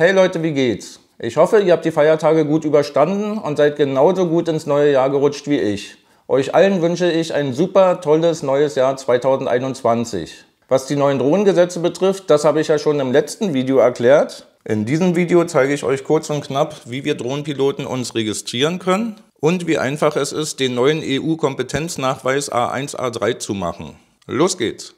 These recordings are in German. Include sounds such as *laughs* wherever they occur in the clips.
Hey Leute, wie geht's? Ich hoffe, ihr habt die Feiertage gut überstanden und seid genauso gut ins neue Jahr gerutscht wie ich. Euch allen wünsche ich ein super tolles neues Jahr 2021. Was die neuen Drohnengesetze betrifft, das habe ich ja schon im letzten Video erklärt. In diesem Video zeige ich euch kurz und knapp, wie wir Drohnenpiloten uns registrieren können und wie einfach es ist, den neuen EU-Kompetenznachweis A1-A3 zu machen. Los geht's!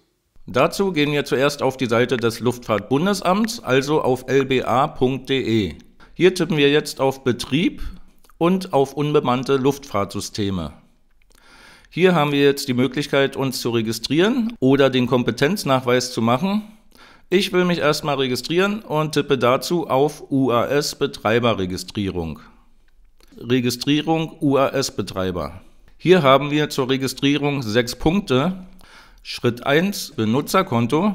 Dazu gehen wir zuerst auf die Seite des Luftfahrtbundesamts, also auf lba.de. Hier tippen wir jetzt auf Betrieb und auf unbemannte Luftfahrtsysteme. Hier haben wir jetzt die Möglichkeit, uns zu registrieren oder den Kompetenznachweis zu machen. Ich will mich erstmal registrieren und tippe dazu auf UAS Betreiberregistrierung. Registrierung UAS Betreiber. Hier haben wir zur Registrierung sechs Punkte. Schritt 1 Benutzerkonto.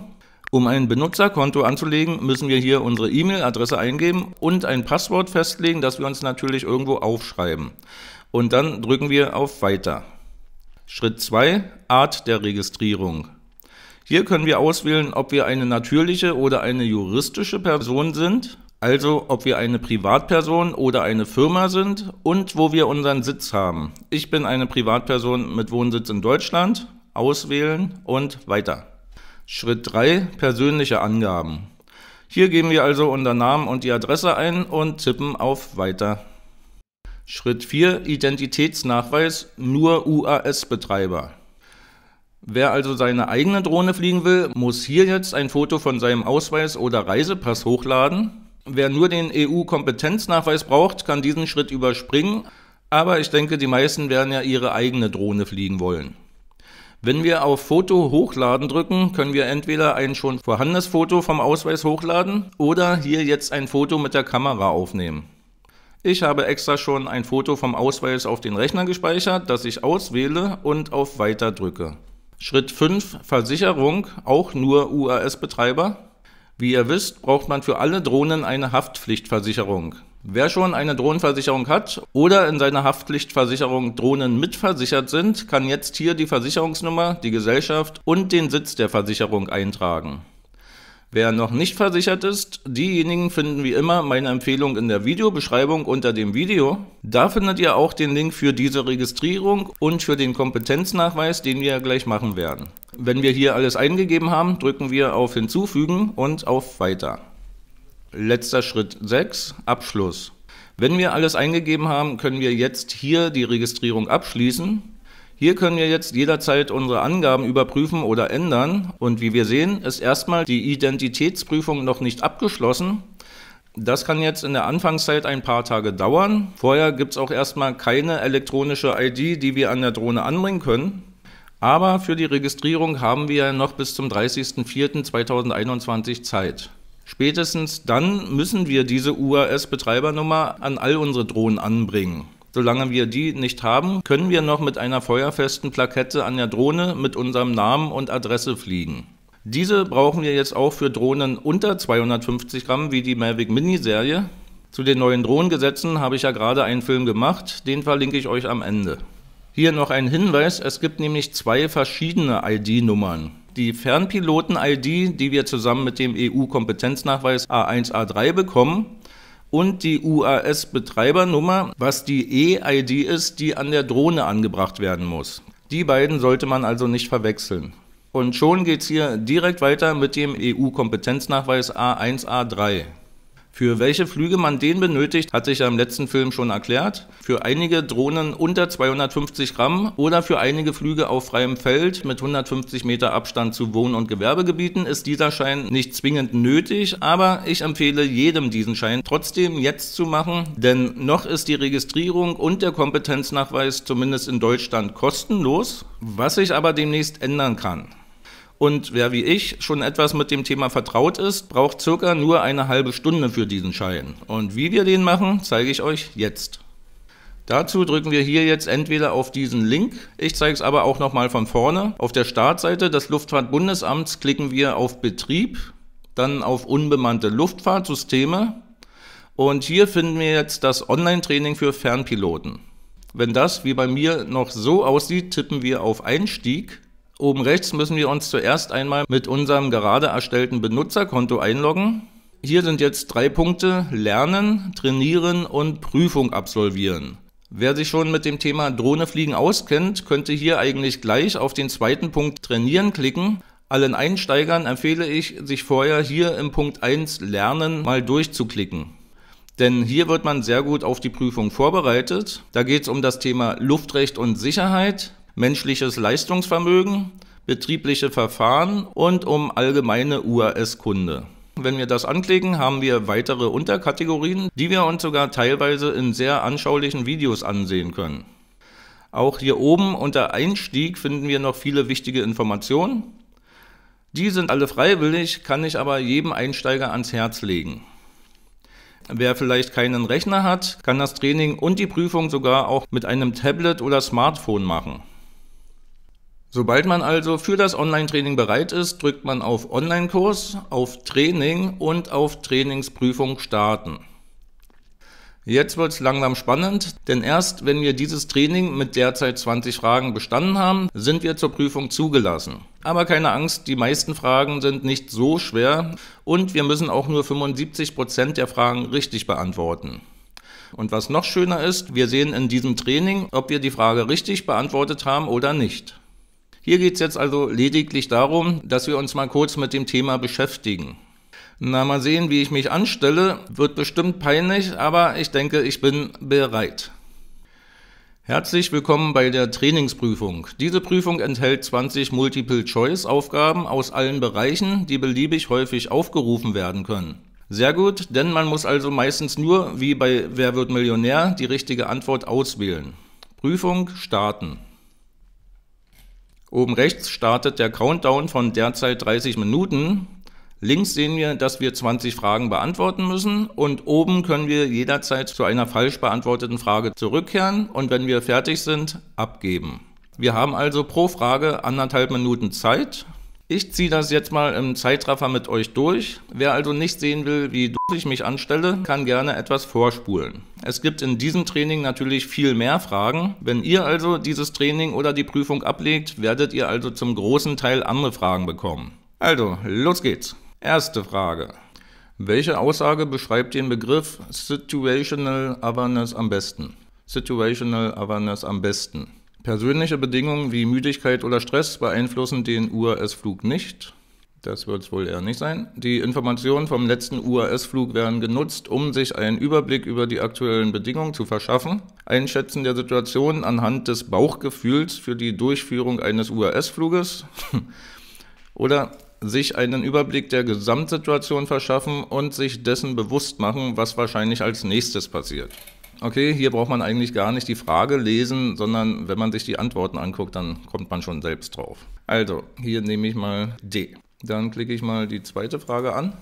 Um ein Benutzerkonto anzulegen, müssen wir hier unsere E-Mail-Adresse eingeben und ein Passwort festlegen, das wir uns natürlich irgendwo aufschreiben. Und dann drücken wir auf Weiter. Schritt 2 Art der Registrierung. Hier können wir auswählen, ob wir eine natürliche oder eine juristische Person sind, also ob wir eine Privatperson oder eine Firma sind und wo wir unseren Sitz haben. Ich bin eine Privatperson mit Wohnsitz in Deutschland auswählen und weiter. Schritt 3, persönliche Angaben. Hier geben wir also unseren Namen und die Adresse ein und tippen auf Weiter. Schritt 4, Identitätsnachweis, nur UAS-Betreiber. Wer also seine eigene Drohne fliegen will, muss hier jetzt ein Foto von seinem Ausweis oder Reisepass hochladen. Wer nur den EU-Kompetenznachweis braucht, kann diesen Schritt überspringen, aber ich denke, die meisten werden ja ihre eigene Drohne fliegen wollen. Wenn wir auf Foto hochladen drücken, können wir entweder ein schon vorhandenes Foto vom Ausweis hochladen oder hier jetzt ein Foto mit der Kamera aufnehmen. Ich habe extra schon ein Foto vom Ausweis auf den Rechner gespeichert, das ich auswähle und auf Weiter drücke. Schritt 5 Versicherung, auch nur UAS-Betreiber. Wie ihr wisst, braucht man für alle Drohnen eine Haftpflichtversicherung. Wer schon eine Drohnenversicherung hat oder in seiner Haftpflichtversicherung Drohnen mitversichert sind, kann jetzt hier die Versicherungsnummer, die Gesellschaft und den Sitz der Versicherung eintragen. Wer noch nicht versichert ist, diejenigen finden wie immer meine Empfehlung in der Videobeschreibung unter dem Video. Da findet ihr auch den Link für diese Registrierung und für den Kompetenznachweis, den wir gleich machen werden. Wenn wir hier alles eingegeben haben, drücken wir auf Hinzufügen und auf Weiter. Letzter Schritt 6, Abschluss. Wenn wir alles eingegeben haben, können wir jetzt hier die Registrierung abschließen. Hier können wir jetzt jederzeit unsere Angaben überprüfen oder ändern. Und wie wir sehen, ist erstmal die Identitätsprüfung noch nicht abgeschlossen. Das kann jetzt in der Anfangszeit ein paar Tage dauern. Vorher gibt es auch erstmal keine elektronische ID, die wir an der Drohne anbringen können. Aber für die Registrierung haben wir noch bis zum 30.04.2021 Zeit. Spätestens dann müssen wir diese UAS-Betreibernummer an all unsere Drohnen anbringen. Solange wir die nicht haben, können wir noch mit einer feuerfesten Plakette an der Drohne mit unserem Namen und Adresse fliegen. Diese brauchen wir jetzt auch für Drohnen unter 250 Gramm wie die Mavic Mini Serie. Zu den neuen Drohnengesetzen habe ich ja gerade einen Film gemacht, den verlinke ich euch am Ende. Hier noch ein Hinweis, es gibt nämlich zwei verschiedene ID-Nummern. Die Fernpiloten-ID, die wir zusammen mit dem EU-Kompetenznachweis A1A3 bekommen, und die UAS-Betreibernummer, was die E-ID ist, die an der Drohne angebracht werden muss. Die beiden sollte man also nicht verwechseln. Und schon geht es hier direkt weiter mit dem EU-Kompetenznachweis A1A3. Für welche Flüge man den benötigt, hatte ich ja im letzten Film schon erklärt. Für einige Drohnen unter 250 Gramm oder für einige Flüge auf freiem Feld mit 150 Meter Abstand zu Wohn- und Gewerbegebieten ist dieser Schein nicht zwingend nötig, aber ich empfehle jedem diesen Schein trotzdem jetzt zu machen, denn noch ist die Registrierung und der Kompetenznachweis zumindest in Deutschland kostenlos, was sich aber demnächst ändern kann. Und wer wie ich schon etwas mit dem Thema vertraut ist, braucht circa nur eine halbe Stunde für diesen Schein. Und wie wir den machen, zeige ich euch jetzt. Dazu drücken wir hier jetzt entweder auf diesen Link, ich zeige es aber auch nochmal von vorne. Auf der Startseite des Luftfahrtbundesamts klicken wir auf Betrieb, dann auf unbemannte Luftfahrtsysteme und hier finden wir jetzt das Online-Training für Fernpiloten. Wenn das wie bei mir noch so aussieht, tippen wir auf Einstieg Oben rechts müssen wir uns zuerst einmal mit unserem gerade erstellten Benutzerkonto einloggen. Hier sind jetzt drei Punkte. Lernen, trainieren und Prüfung absolvieren. Wer sich schon mit dem Thema Drohnefliegen auskennt, könnte hier eigentlich gleich auf den zweiten Punkt Trainieren klicken. Allen Einsteigern empfehle ich, sich vorher hier im Punkt 1 Lernen mal durchzuklicken. Denn hier wird man sehr gut auf die Prüfung vorbereitet. Da geht es um das Thema Luftrecht und Sicherheit, menschliches Leistungsvermögen, betriebliche Verfahren und um allgemeine UAS-Kunde. Wenn wir das anklicken, haben wir weitere Unterkategorien, die wir uns sogar teilweise in sehr anschaulichen Videos ansehen können. Auch hier oben unter Einstieg finden wir noch viele wichtige Informationen. Die sind alle freiwillig, kann ich aber jedem Einsteiger ans Herz legen. Wer vielleicht keinen Rechner hat, kann das Training und die Prüfung sogar auch mit einem Tablet oder Smartphone machen. Sobald man also für das Online-Training bereit ist, drückt man auf Online-Kurs, auf Training und auf Trainingsprüfung starten. Jetzt wird es langsam spannend, denn erst wenn wir dieses Training mit derzeit 20 Fragen bestanden haben, sind wir zur Prüfung zugelassen. Aber keine Angst, die meisten Fragen sind nicht so schwer und wir müssen auch nur 75 Prozent der Fragen richtig beantworten. Und was noch schöner ist, wir sehen in diesem Training, ob wir die Frage richtig beantwortet haben oder nicht. Hier geht es jetzt also lediglich darum, dass wir uns mal kurz mit dem Thema beschäftigen. Na, mal sehen, wie ich mich anstelle. Wird bestimmt peinlich, aber ich denke, ich bin bereit. Herzlich willkommen bei der Trainingsprüfung. Diese Prüfung enthält 20 Multiple-Choice-Aufgaben aus allen Bereichen, die beliebig häufig aufgerufen werden können. Sehr gut, denn man muss also meistens nur, wie bei Wer wird Millionär, die richtige Antwort auswählen. Prüfung starten. Oben rechts startet der Countdown von derzeit 30 Minuten. Links sehen wir, dass wir 20 Fragen beantworten müssen und oben können wir jederzeit zu einer falsch beantworteten Frage zurückkehren und wenn wir fertig sind, abgeben. Wir haben also pro Frage anderthalb Minuten Zeit ich ziehe das jetzt mal im Zeitraffer mit euch durch. Wer also nicht sehen will, wie doof ich mich anstelle, kann gerne etwas vorspulen. Es gibt in diesem Training natürlich viel mehr Fragen. Wenn ihr also dieses Training oder die Prüfung ablegt, werdet ihr also zum großen Teil andere Fragen bekommen. Also, los geht's. Erste Frage. Welche Aussage beschreibt den Begriff Situational Awareness am besten? Situational Awareness am besten. Persönliche Bedingungen wie Müdigkeit oder Stress beeinflussen den UAS-Flug nicht. Das wird es wohl eher nicht sein. Die Informationen vom letzten UAS-Flug werden genutzt, um sich einen Überblick über die aktuellen Bedingungen zu verschaffen. Einschätzen der Situation anhand des Bauchgefühls für die Durchführung eines UAS-Fluges. *laughs* oder sich einen Überblick der Gesamtsituation verschaffen und sich dessen bewusst machen, was wahrscheinlich als nächstes passiert. Okay, hier braucht man eigentlich gar nicht die Frage lesen, sondern wenn man sich die Antworten anguckt, dann kommt man schon selbst drauf. Also, hier nehme ich mal D. Dann klicke ich mal die zweite Frage an.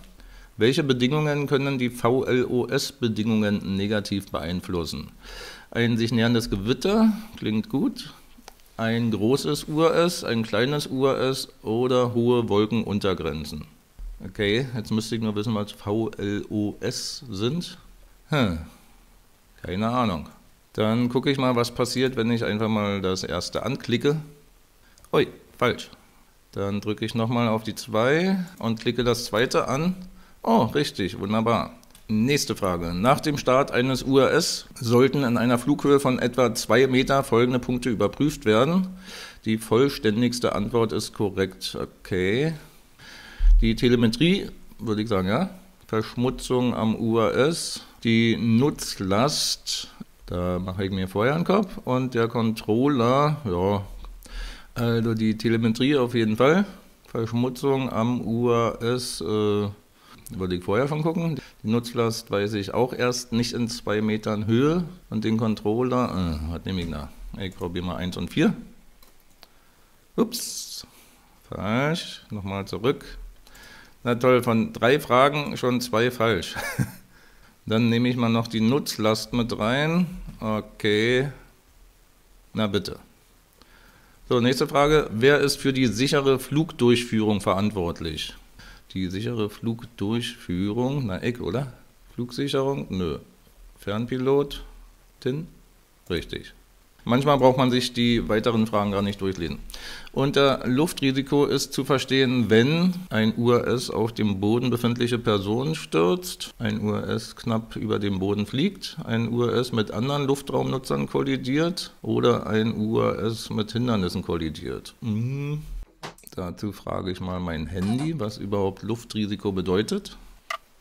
Welche Bedingungen können die VLOS-Bedingungen negativ beeinflussen? Ein sich näherndes Gewitter klingt gut. Ein großes UAS, ein kleines UAS oder hohe Wolkenuntergrenzen. Okay, jetzt müsste ich nur wissen, was VLOS sind. Hm, keine Ahnung. Dann gucke ich mal, was passiert, wenn ich einfach mal das erste anklicke. Ui, falsch. Dann drücke ich nochmal auf die 2 und klicke das zweite an. Oh, richtig, wunderbar. Nächste Frage. Nach dem Start eines UAS sollten in einer Flughöhe von etwa 2 Meter folgende Punkte überprüft werden. Die vollständigste Antwort ist korrekt. Okay. Die Telemetrie, würde ich sagen, ja. Verschmutzung am UAS die Nutzlast, da mache ich mir vorher einen Kopf und der Controller, ja, also die Telemetrie auf jeden Fall. Verschmutzung am UAS äh, würde ich vorher schon gucken. Die Nutzlast weiß ich auch erst nicht in zwei Metern Höhe und den Controller, äh, was nehme ich da? Ich probiere mal 1 und 4. Ups, falsch. Nochmal zurück. Na toll, von drei Fragen schon zwei falsch. *laughs* Dann nehme ich mal noch die Nutzlast mit rein. Okay. Na bitte. So, nächste Frage. Wer ist für die sichere Flugdurchführung verantwortlich? Die sichere Flugdurchführung, na ich, oder? Flugsicherung? Nö. Fernpilotin? Richtig. Manchmal braucht man sich die weiteren Fragen gar nicht durchlesen. Unter Luftrisiko ist zu verstehen, wenn ein UAS auf dem Boden befindliche Person stürzt, ein UAS knapp über dem Boden fliegt, ein UAS mit anderen Luftraumnutzern kollidiert oder ein UAS mit Hindernissen kollidiert. Hm. Dazu frage ich mal mein Handy, was überhaupt Luftrisiko bedeutet.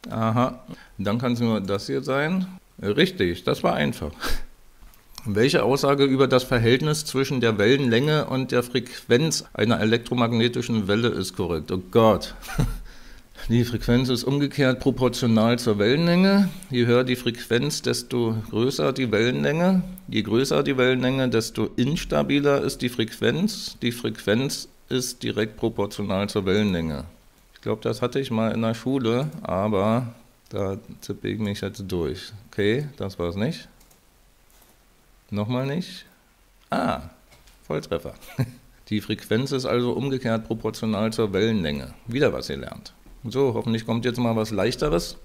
Aha, dann kann es nur das hier sein. Richtig, das war einfach. Welche Aussage über das Verhältnis zwischen der Wellenlänge und der Frequenz einer elektromagnetischen Welle ist korrekt? Oh Gott. *laughs* Die Frequenz ist umgekehrt proportional zur Wellenlänge. Je höher die Frequenz, desto größer die Wellenlänge. Je größer die Wellenlänge, desto instabiler ist die Frequenz. Die Frequenz ist direkt proportional zur Wellenlänge. Ich glaube, das hatte ich mal in der Schule, aber da tippe ich mich jetzt durch. Okay, das war es nicht. Nochmal nicht. Ah, Volltreffer. *laughs* Die Frequenz ist also umgekehrt proportional zur Wellenlänge. Wieder was ihr lernt. So, hoffentlich kommt jetzt mal was leichteres.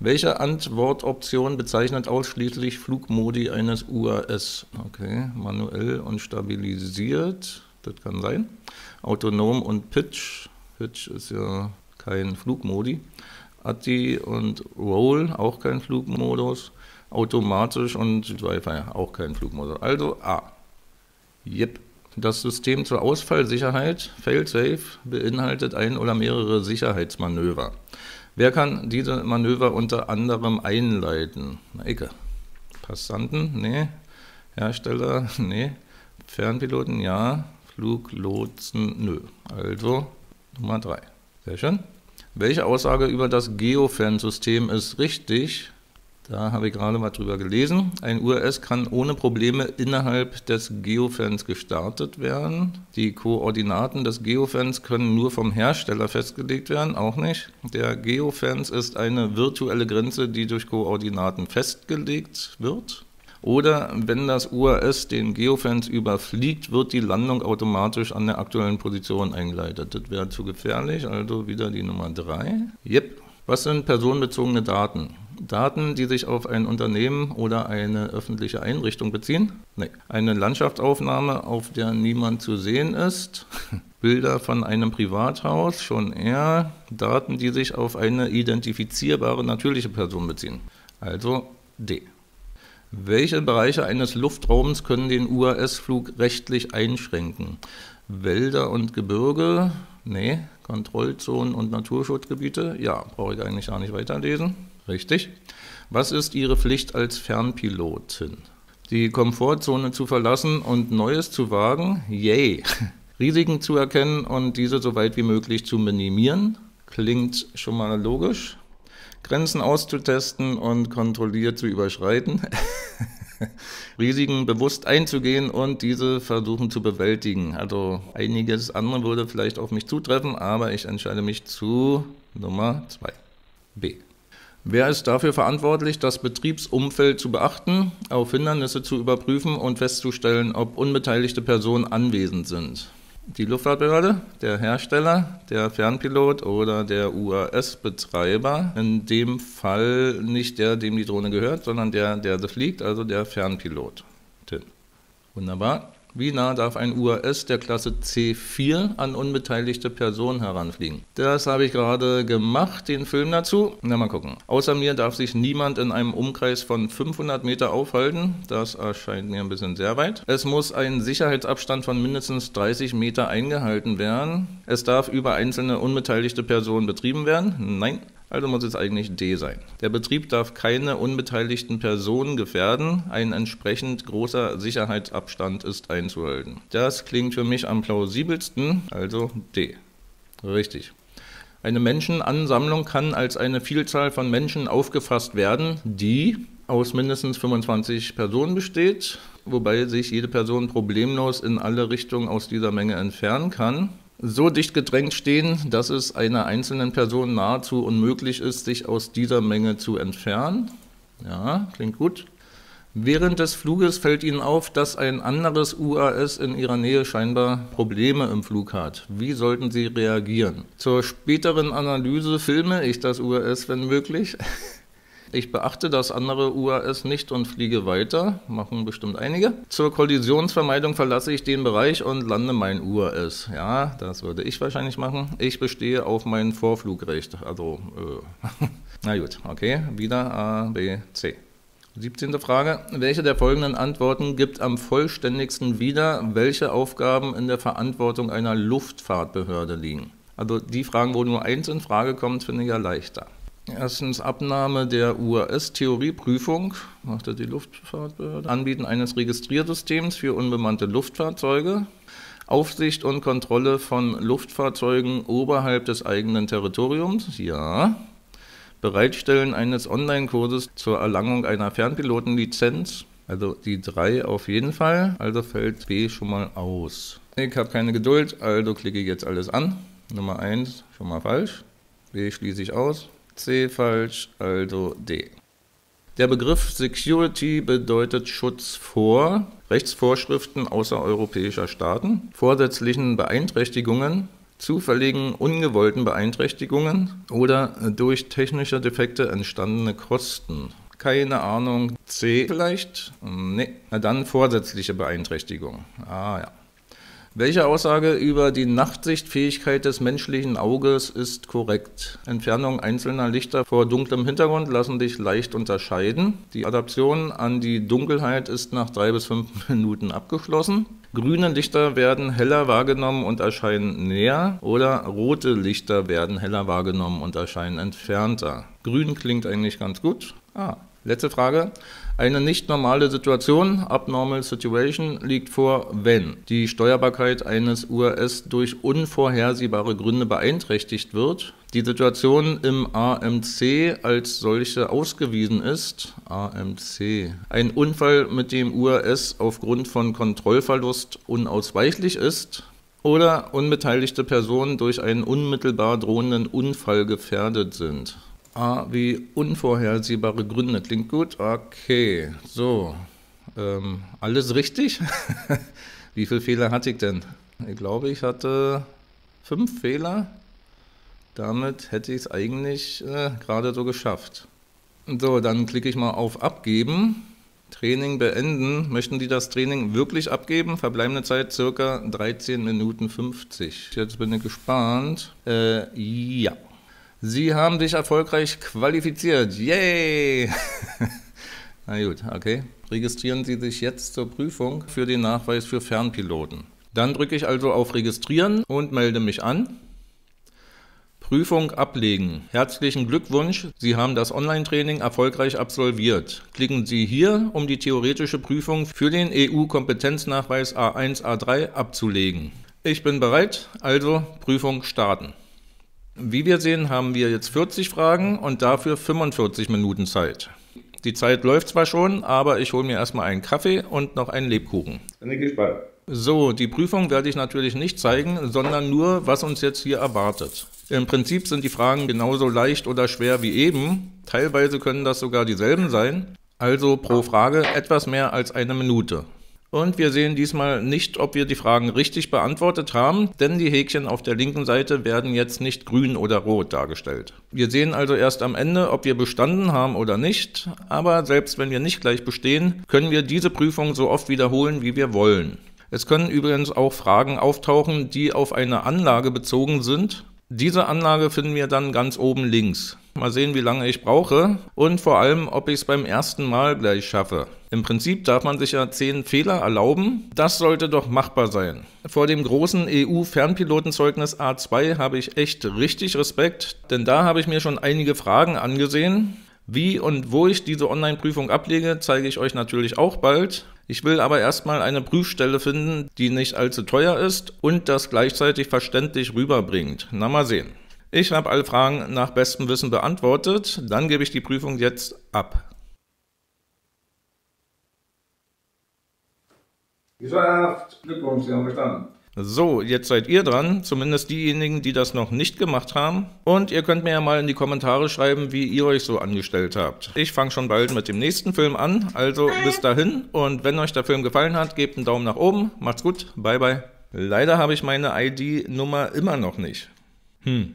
Welche Antwortoption bezeichnet ausschließlich Flugmodi eines UAS? Okay, manuell und stabilisiert, das kann sein. Autonom und Pitch. Pitch ist ja kein Flugmodi. ATI und Roll, auch kein Flugmodus automatisch und Wi-Fi auch kein Flugmodus. Also A. Yep. Das System zur Ausfallsicherheit, Failsafe, beinhaltet ein oder mehrere Sicherheitsmanöver. Wer kann diese Manöver unter anderem einleiten? Na, Ecke. Passanten? Nee. Hersteller? *laughs* Nee. Fernpiloten? Ja. Fluglotsen? Nö. Also Nummer 3. Sehr schön. Welche Aussage über das Geofan-System ist richtig? Da habe ich gerade mal drüber gelesen. Ein URS kann ohne Probleme innerhalb des Geofans gestartet werden. Die Koordinaten des Geofans können nur vom Hersteller festgelegt werden, auch nicht. Der Geofans ist eine virtuelle Grenze, die durch Koordinaten festgelegt wird. Oder wenn das URS den Geofans überfliegt, wird die Landung automatisch an der aktuellen Position eingeleitet. Das wäre zu gefährlich, also wieder die Nummer 3. Yep. Was sind personenbezogene Daten? Daten, die sich auf ein Unternehmen oder eine öffentliche Einrichtung beziehen? Nee. Eine Landschaftsaufnahme, auf der niemand zu sehen ist? *laughs* Bilder von einem Privathaus? Schon eher. Daten, die sich auf eine identifizierbare natürliche Person beziehen? Also D. Welche Bereiche eines Luftraums können den UAS-Flug rechtlich einschränken? Wälder und Gebirge? Nee. Kontrollzonen und Naturschutzgebiete? Ja, brauche ich eigentlich gar nicht weiterlesen. Richtig. Was ist Ihre Pflicht als Fernpilotin? Die Komfortzone zu verlassen und Neues zu wagen? Yay! *laughs* Risiken zu erkennen und diese so weit wie möglich zu minimieren? Klingt schon mal logisch. Grenzen auszutesten und kontrolliert zu überschreiten? *laughs* Risiken bewusst einzugehen und diese versuchen zu bewältigen. Also einiges andere würde vielleicht auf mich zutreffen, aber ich entscheide mich zu Nummer 2. B. Wer ist dafür verantwortlich, das Betriebsumfeld zu beachten, auf Hindernisse zu überprüfen und festzustellen, ob unbeteiligte Personen anwesend sind? Die Luftfahrtbehörde, der Hersteller, der Fernpilot oder der UAS-Betreiber. In dem Fall nicht der, dem die Drohne gehört, sondern der, der sie fliegt, also der Fernpilot. Wunderbar. Wie nah darf ein UAS der Klasse C4 an unbeteiligte Personen heranfliegen? Das habe ich gerade gemacht, den Film dazu. Na, mal gucken. Außer mir darf sich niemand in einem Umkreis von 500 Meter aufhalten. Das erscheint mir ein bisschen sehr weit. Es muss ein Sicherheitsabstand von mindestens 30 Meter eingehalten werden. Es darf über einzelne unbeteiligte Personen betrieben werden. Nein. Also muss es eigentlich D sein. Der Betrieb darf keine unbeteiligten Personen gefährden. Ein entsprechend großer Sicherheitsabstand ist einzuhalten. Das klingt für mich am plausibelsten, also D. Richtig. Eine Menschenansammlung kann als eine Vielzahl von Menschen aufgefasst werden, die aus mindestens 25 Personen besteht, wobei sich jede Person problemlos in alle Richtungen aus dieser Menge entfernen kann so dicht gedrängt stehen, dass es einer einzelnen Person nahezu unmöglich ist, sich aus dieser Menge zu entfernen. Ja, klingt gut. Während des Fluges fällt Ihnen auf, dass ein anderes UAS in Ihrer Nähe scheinbar Probleme im Flug hat. Wie sollten Sie reagieren? Zur späteren Analyse filme ich das UAS, wenn möglich. *laughs* Ich beachte das andere UAS nicht und fliege weiter. Machen bestimmt einige. Zur Kollisionsvermeidung verlasse ich den Bereich und lande mein UAS. Ja, das würde ich wahrscheinlich machen. Ich bestehe auf mein Vorflugrecht. Also, äh, *laughs* na gut, okay. Wieder A, B, C. 17. Frage. Welche der folgenden Antworten gibt am vollständigsten wieder, welche Aufgaben in der Verantwortung einer Luftfahrtbehörde liegen? Also die Fragen, wo nur eins in Frage kommt, finde ich ja leichter. Erstens Abnahme der UAS-Theorieprüfung, machte die Luftfahrtbehörde. Anbieten eines Registriersystems für unbemannte Luftfahrzeuge. Aufsicht und Kontrolle von Luftfahrzeugen oberhalb des eigenen Territoriums, ja. Bereitstellen eines Online-Kurses zur Erlangung einer Fernpilotenlizenz, also die drei auf jeden Fall, also fällt B schon mal aus. Ich habe keine Geduld, also klicke ich jetzt alles an. Nummer 1 schon mal falsch, B schließe ich aus, C falsch, also D. Der Begriff Security bedeutet Schutz vor Rechtsvorschriften außereuropäischer Staaten, vorsätzlichen Beeinträchtigungen, zufälligen ungewollten Beeinträchtigungen oder durch technische Defekte entstandene Kosten. Keine Ahnung. C vielleicht? Nee. Na dann vorsätzliche Beeinträchtigung. Ah ja. Welche Aussage über die Nachtsichtfähigkeit des menschlichen Auges ist korrekt? Entfernung einzelner Lichter vor dunklem Hintergrund lassen dich leicht unterscheiden. Die Adaption an die Dunkelheit ist nach drei bis fünf *laughs* Minuten abgeschlossen. Grüne Lichter werden heller wahrgenommen und erscheinen näher oder rote Lichter werden heller wahrgenommen und erscheinen entfernter. Grün klingt eigentlich ganz gut. Ah, Letzte Frage. Eine nicht normale Situation, abnormal situation, liegt vor, wenn die Steuerbarkeit eines URS durch unvorhersehbare Gründe beeinträchtigt wird, die Situation im AMC als solche ausgewiesen ist, AMC, ein Unfall mit dem URS aufgrund von Kontrollverlust unausweichlich ist, oder unbeteiligte Personen durch einen unmittelbar drohenden Unfall gefährdet sind. A wie unvorhersehbare Gründe. Klingt gut? Okay, so. Ähm, alles richtig? *laughs* wie viele Fehler hatte ich denn? Ich glaube, ich hatte fünf Fehler. Damit hätte ich es eigentlich äh, gerade so geschafft. So, dann klicke ich mal auf Abgeben. Training beenden. Möchten Sie das Training wirklich abgeben? Verbleibende Zeit circa 13 Minuten 50. Jetzt bin ich gespannt. Äh, ja. Sie haben sich erfolgreich qualifiziert. Yay! *laughs* Na gut, okay. Registrieren Sie sich jetzt zur Prüfung für den Nachweis für Fernpiloten. Dann drücke ich also auf Registrieren und melde mich an. Prüfung ablegen. Herzlichen Glückwunsch, Sie haben das Online-Training erfolgreich absolviert. Klicken Sie hier, um die theoretische Prüfung für den EU-Kompetenznachweis A1, A3 abzulegen. Ich bin bereit, also Prüfung starten. Wie wir sehen, haben wir jetzt 40 Fragen und dafür 45 Minuten Zeit. Die Zeit läuft zwar schon, aber ich hole mir erstmal einen Kaffee und noch einen Lebkuchen. Bin ich gespannt. So, die Prüfung werde ich natürlich nicht zeigen, sondern nur, was uns jetzt hier erwartet. Im Prinzip sind die Fragen genauso leicht oder schwer wie eben. Teilweise können das sogar dieselben sein. Also pro Frage etwas mehr als eine Minute. Und wir sehen diesmal nicht, ob wir die Fragen richtig beantwortet haben, denn die Häkchen auf der linken Seite werden jetzt nicht grün oder rot dargestellt. Wir sehen also erst am Ende, ob wir bestanden haben oder nicht, aber selbst wenn wir nicht gleich bestehen, können wir diese Prüfung so oft wiederholen, wie wir wollen. Es können übrigens auch Fragen auftauchen, die auf eine Anlage bezogen sind. Diese Anlage finden wir dann ganz oben links. Mal sehen, wie lange ich brauche und vor allem, ob ich es beim ersten Mal gleich schaffe. Im Prinzip darf man sich ja zehn Fehler erlauben. Das sollte doch machbar sein. Vor dem großen EU-Fernpilotenzeugnis A2 habe ich echt richtig Respekt, denn da habe ich mir schon einige Fragen angesehen. Wie und wo ich diese Online-Prüfung ablege, zeige ich euch natürlich auch bald. Ich will aber erstmal eine Prüfstelle finden, die nicht allzu teuer ist und das gleichzeitig verständlich rüberbringt. Na mal sehen. Ich habe alle Fragen nach bestem Wissen beantwortet. Dann gebe ich die Prüfung jetzt ab. Geschafft! Glückwunsch, Sie haben bestanden. So, jetzt seid ihr dran, zumindest diejenigen, die das noch nicht gemacht haben. Und ihr könnt mir ja mal in die Kommentare schreiben, wie ihr euch so angestellt habt. Ich fange schon bald mit dem nächsten Film an, also bis dahin. Und wenn euch der Film gefallen hat, gebt einen Daumen nach oben. Macht's gut, bye bye. Leider habe ich meine ID-Nummer immer noch nicht. Hm.